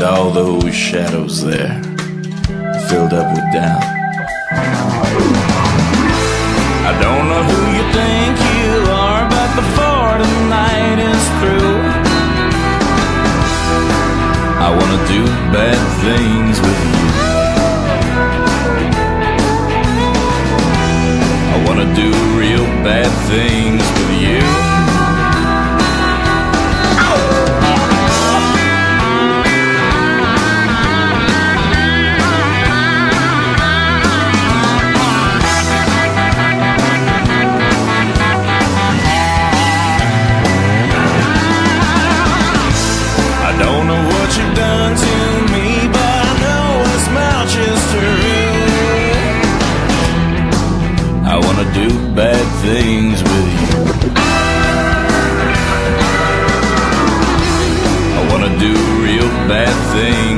And all those shadows there filled up with doubt. I don't know who you think you are, but before the night is through, I wanna do bad things with you. I wanna do bad things with you. I wanna do real bad things.